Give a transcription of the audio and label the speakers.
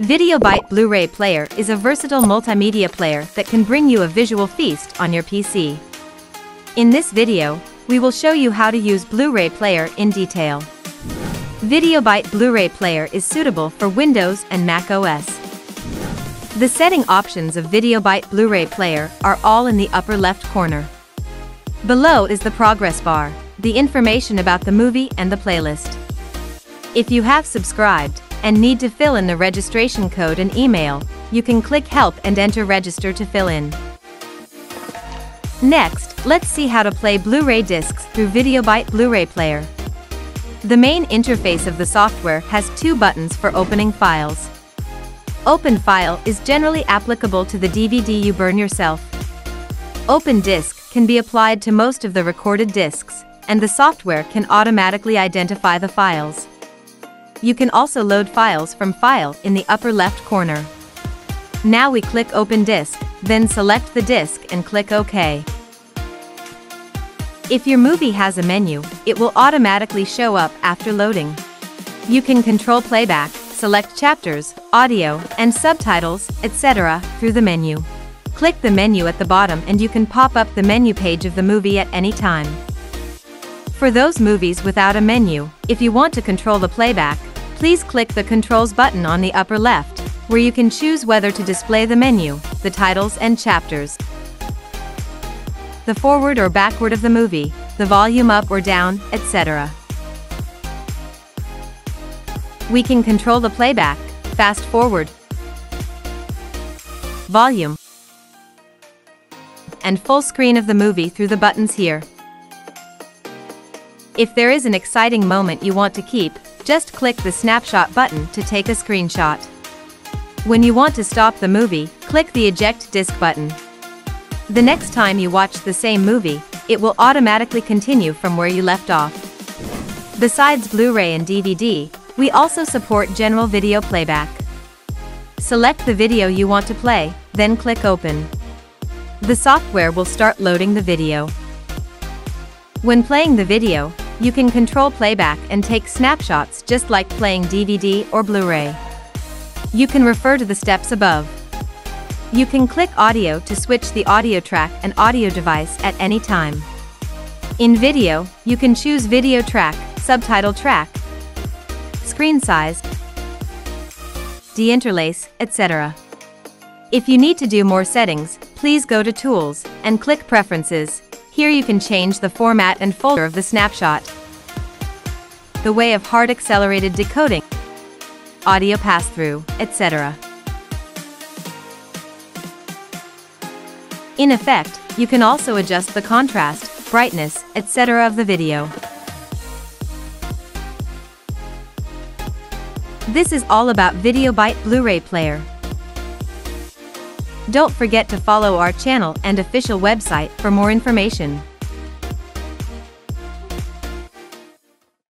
Speaker 1: VideoByte Blu-ray Player is a versatile multimedia player that can bring you a visual feast on your PC. In this video, we will show you how to use Blu-ray Player in detail. VideoByte Blu-ray Player is suitable for Windows and Mac OS. The setting options of VideoByte Blu-ray Player are all in the upper left corner. Below is the progress bar, the information about the movie and the playlist. If you have subscribed, and need to fill in the registration code and email, you can click Help and enter Register to fill in. Next, let's see how to play Blu-ray discs through VideoByte Blu-ray Player. The main interface of the software has two buttons for opening files. Open File is generally applicable to the DVD you burn yourself. Open Disc can be applied to most of the recorded discs, and the software can automatically identify the files. You can also load files from File in the upper left corner. Now we click Open Disk, then select the disk and click OK. If your movie has a menu, it will automatically show up after loading. You can control playback, select chapters, audio, and subtitles, etc. through the menu. Click the menu at the bottom and you can pop up the menu page of the movie at any time. For those movies without a menu, if you want to control the playback, please click the Controls button on the upper left, where you can choose whether to display the menu, the titles and chapters, the forward or backward of the movie, the volume up or down, etc. We can control the playback, fast forward, volume, and full screen of the movie through the buttons here. If there is an exciting moment you want to keep, just click the snapshot button to take a screenshot. When you want to stop the movie, click the eject disc button. The next time you watch the same movie, it will automatically continue from where you left off. Besides Blu-ray and DVD, we also support general video playback. Select the video you want to play, then click Open. The software will start loading the video. When playing the video, you can control playback and take snapshots just like playing DVD or Blu-ray. You can refer to the steps above. You can click audio to switch the audio track and audio device at any time. In video, you can choose video track, subtitle track, screen size, deinterlace, etc. If you need to do more settings, please go to Tools and click Preferences. Here you can change the format and folder of the snapshot. The way of hard accelerated decoding, audio pass-through, etc. In effect, you can also adjust the contrast, brightness, etc. of the video. This is all about VideoByte Blu-ray player. Don't forget to follow our channel and official website for more information.